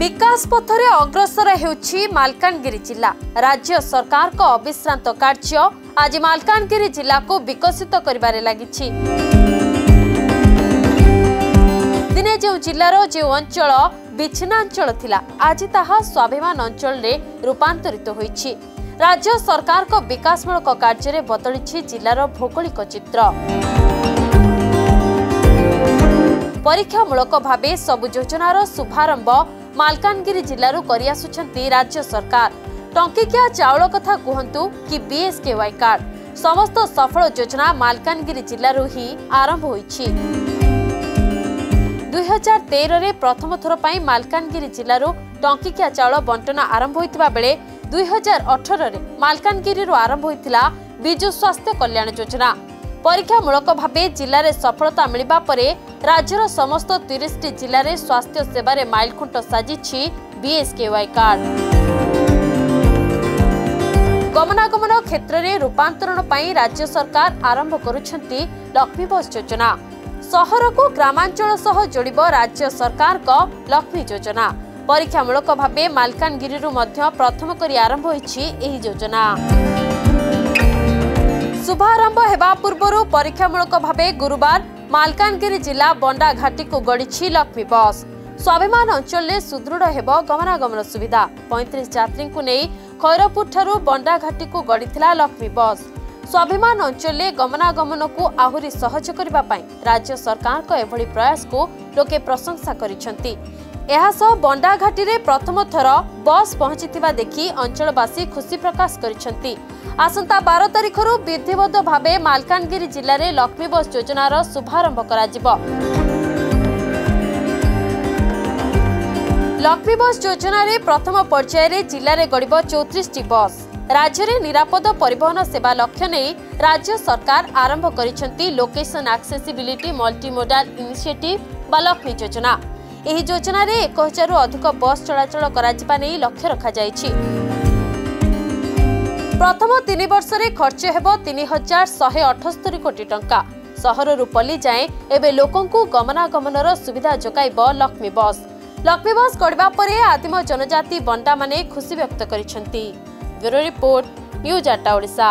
ବିକାଶ ପଥରେ ଅଗ୍ରସର ହେଉଛି ମାଲକାନଗିରି ଜିଲ୍ଲା। ରାଜ୍ୟ ସରକାରଙ୍କ ଅବିଶ୍ରାନ୍ତ କାର୍ଯ୍ୟ ଆଜି ମାଲକାନଗିରି ଜିଲ୍ଲାକୁ ବିକଶିତ କରିବାରେ ଲାଗିଛି। ଦିନେ ଯେଉଁ ଜିଲ୍ଲାର ଯେଉଁ ଅଞ୍ଚଳ ବିଚ୍ଛିନ୍ନାଞ୍ଚଳ ଥିଲା ଆଜି ତାହା ସ୍ୱାଭିମାନ ଅଞ୍ଚଳରେ ରୂପାନ୍ତରିତ ହୋଇଛି। ରାଜ୍ୟ ସରକାରଙ୍କ ବିକାଶମୂଳକ କାର୍ଯ୍ୟରେ ବଦଳିଛି ଜିଲ୍ଲାର ଭୌଗୋଳିକ ଚିତ୍ର। ପରୀକ୍ଷାମୂଳକ ଭାବେ ସବୁ ଯୋଜନାର ଶୁଭାରମ୍ଭ ମାଲକାନଗିରି ଜିଲ୍ଲାରୁ କରିଆସୁଛନ୍ତି ରାଜ୍ୟ ସରକାର। ଟଙ୍କିକିଆ ଚାଉଳ କଥା କୁହନ୍ତୁ କି ବିଏସ୍କେୱାଇ କାର୍ଡ। ସମସ୍ତ ସଫଳ ଯୋଜନା ମାଲକାନଗିରି ଜିଲ୍ଲାରୁ ହିଁ ଆରମ୍ଭ ହୋଇଛି। ଦୁଇହଜାର ତେରରେ ପ୍ରଥମ ଥର ପାଇଁ ମାଲକାନଗିରି ଜିଲ୍ଲାରୁ ଟଙ୍କିକିଆ ଚାଉଳ ବଣ୍ଟନ ଆରମ୍ଭ ହୋଇଥିବା ବେଳେ ଦୁଇହଜାର ଅଠରରେ ମାଲକାନଗିରିରୁ ଆରମ୍ଭ ହୋଇଥିଲା ବିଜୁ ସ୍ୱାସ୍ଥ୍ୟ କଲ୍ୟାଣ ଯୋଜନା। ପରୀକ୍ଷାମୂଳକ ଭାବେ ଜିଲ୍ଲାରେ ସଫଳତା ମିଳିବା ପରେ ରାଜ୍ୟର ସମସ୍ତ ତିରିଶଟି ଜିଲ୍ଲାରେ ସ୍ୱାସ୍ଥ୍ୟ ସେବାରେ ମାଇଲଖୁଣ୍ଟ ସାଜିଛି ବିଏସ୍କେୱାଇ କାର୍ଡ। ଗମନାଗମନ କ୍ଷେତ୍ରରେ ରୂପାନ୍ତରଣ ପାଇଁ ରାଜ୍ୟ ସରକାର ଆରମ୍ଭ କରୁଛନ୍ତି ଲକ୍ଷ୍ମୀ ବସ୍ ଯୋଜନା। ସହରକୁ ଗ୍ରାମାଞ୍ଚଳ ସହ ଯୋଡ଼ିବ ରାଜ୍ୟ ସରକାରଙ୍କ ଲକ୍ଷ୍ମୀ ଯୋଜନା। ପରୀକ୍ଷାମୂଳକ ଭାବେ ମାଲକାନଗିରିରୁ ମଧ୍ୟ ପ୍ରଥମ କରି ଆରମ୍ଭ ହୋଇଛି ଏହି ଯୋଜନା। ଶୁଭାରମ୍ଭ ହେବା ପୂର୍ବରୁ ପରୀକ୍ଷାମୂଳକ ଭାବେ ଗୁରୁବାର ମାଲକାନଗିରି ଜିଲ୍ଲା ବଣ୍ଡା ଘାଟିକୁ ଗଡ଼ିଛି ଲକ୍ଷ୍ମୀ ବସ୍। ସ୍ୱାଭିମାନ ଅଞ୍ଚଳରେ ସୁଦୃଢ଼ ହେବ ଗମନାଗମନ ସୁବିଧା। ପଇଁତିରିଶ ଯାତ୍ରୀଙ୍କୁ ନେଇ ଖୈରପୁରଠାରୁ ବଣ୍ଡା ଘାଟିକୁ ଗଡ଼ିଥିଲା ଲକ୍ଷ୍ମୀ ବସ୍। ସ୍ୱାଭିମାନ ଅଞ୍ଚଳରେ ଗମନାଗମନକୁ ଆହୁରି ସହଜ କରିବା ପାଇଁ ରାଜ୍ୟ ସରକାରଙ୍କ ଏଭଳି ପ୍ରୟାସକୁ ଲୋକେ ପ୍ରଶଂସା କରିଛନ୍ତି। ଏହାସହ ବଣ୍ଡା ଘାଟିରେ ପ୍ରଥମ ଥର ବସ୍ ପହଞ୍ଚିଥିବା ଦେଖି ଅଞ୍ଚଳବାସୀ ଖୁସି ପ୍ରକାଶ କରିଛନ୍ତି। ଆସନ୍ତା ବାର ତାରିଖରୁ ବିଧିବଦ୍ଧ ଭାବେ ମାଲକାନଗିରି ଜିଲ୍ଲାରେ ଲକ୍ଷ୍ମୀ ବସ୍ ଯୋଜନାର ଶୁଭାରମ୍ଭ କରାଯିବ। ଲକ୍ଷ୍ମୀ ବସ୍ ଯୋଜନାରେ ପ୍ରଥମ ପର୍ଯ୍ୟାୟରେ ଜିଲ୍ଲାରେ ଗଡ଼ିବ ଚଉତିରିଶଟି ବସ୍। ରାଜ୍ୟରେ ନିରାପଦ ପରିବହନ ସେବା ଲକ୍ଷ୍ୟ ନେଇ ରାଜ୍ୟ ସରକାର ଆରମ୍ଭ କରିଛନ୍ତି ଲୋକେସନ ଆକ୍ସେସିବିଲିଟି ମଲ୍ଟିମୋଡାଲ ଇନିସିଏଟିଭ୍ ବା ଲକ୍ଷ୍ମୀ ଯୋଜନା। ଏହି ଯୋଜନାରେ ଏକ ହଜାରରୁ ଅଧିକ ବସ୍ ଚଳାଚଳ କରାଯିବା ନେଇ ଲକ୍ଷ୍ୟ ରଖାଯାଇଛି। ପ୍ରଥମ ତିନି ବର୍ଷରେ ଖର୍ଚ୍ଚ ହେବ ତିନି ହଜାର ଶହେ ଅଠସ୍ତରୀ କୋଟି ଟଙ୍କା। ସହରରୁ ପଲ୍ଲୀ ଯାଏଁ ଏବେ ଲୋକଙ୍କୁ ଗମନାଗମନର ସୁବିଧା ଯୋଗାଇବ ଲକ୍ଷ୍ମୀ ବସ୍। ଲକ୍ଷ୍ମୀ ବସ୍ ଗଡ଼ିବା ପରେ ଆଦିମ ଜନଜାତି ବଣ୍ଡାମାନେ ଖୁସି ବ୍ୟକ୍ତ କରିଛନ୍ତି। ବ୍ୟୁରୋ ରିପୋର୍ଟ ନ୍ୟୁଜ୍ ଆଟା ଓଡ଼ିଶା।